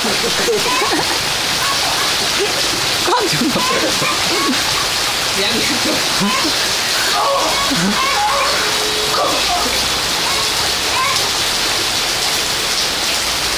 感情のやめ